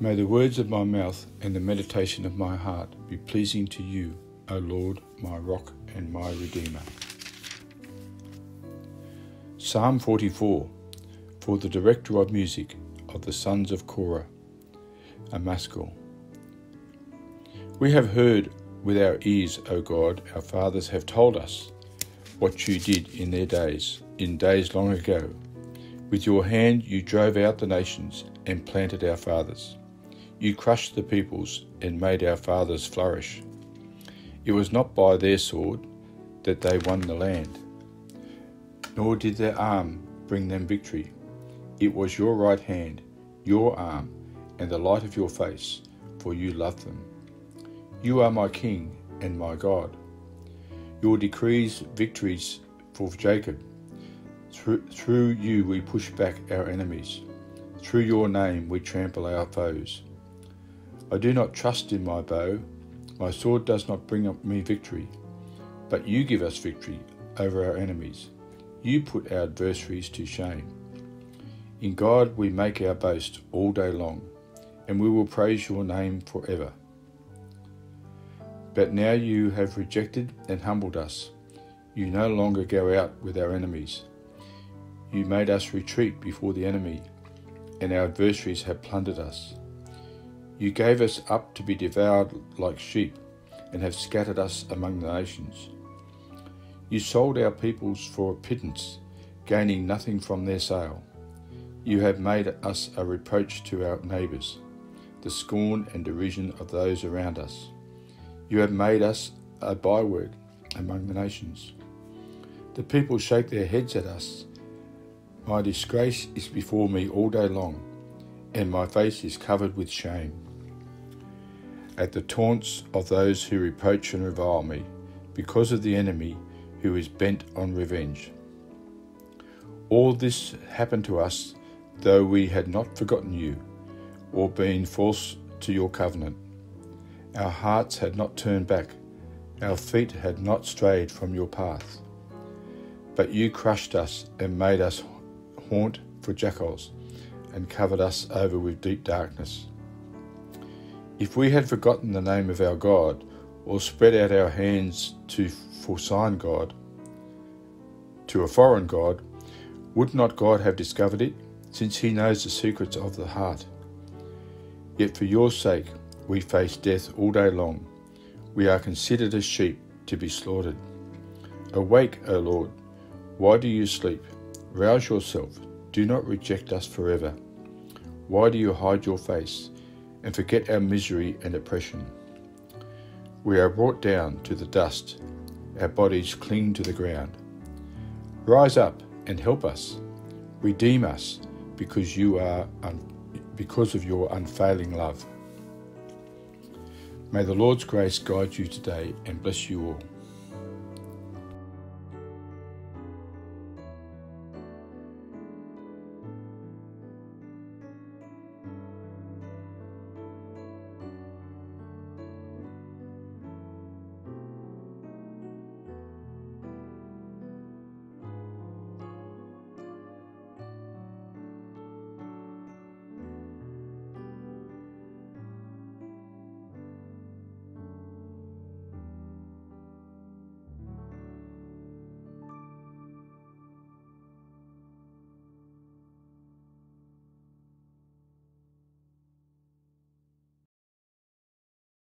May the words of my mouth and the meditation of my heart be pleasing to you, O Lord, my rock and my redeemer. Psalm 44 For the director of music of the sons of Korah, a maskil. We have heard with our ears, O God, our fathers have told us what you did in their days, in days long ago. With your hand you drove out the nations and planted our fathers. You crushed the peoples and made our fathers flourish. It was not by their sword that they won the land, nor did their arm bring them victory. It was your right hand, your arm, and the light of your face, for you loved them. You are my King and my God. Your decrees victories for Jacob. Through, through you we push back our enemies. Through your name we trample our foes. I do not trust in my bow, my sword does not bring me victory, but you give us victory over our enemies. You put our adversaries to shame. In God we make our boast all day long, and we will praise your name forever. But now you have rejected and humbled us. You no longer go out with our enemies. You made us retreat before the enemy, and our adversaries have plundered us. You gave us up to be devoured like sheep, and have scattered us among the nations. You sold our peoples for a pittance, gaining nothing from their sale. You have made us a reproach to our neighbours, the scorn and derision of those around us. You have made us a byword among the nations. The people shake their heads at us. My disgrace is before me all day long, and my face is covered with shame at the taunts of those who reproach and revile me, because of the enemy who is bent on revenge. All this happened to us, though we had not forgotten you, or been false to your covenant. Our hearts had not turned back, our feet had not strayed from your path. But you crushed us and made us haunt for jackals, and covered us over with deep darkness. If we had forgotten the name of our God, or spread out our hands to for sign God, to a foreign God, would not God have discovered it, since he knows the secrets of the heart? Yet for your sake we face death all day long. We are considered as sheep to be slaughtered. Awake, O Lord. Why do you sleep? Rouse yourself. Do not reject us forever. Why do you hide your face? And forget our misery and oppression. We are brought down to the dust, our bodies cling to the ground. Rise up and help us, redeem us, because you are un- because of your unfailing love. May the Lord's grace guide you today and bless you all.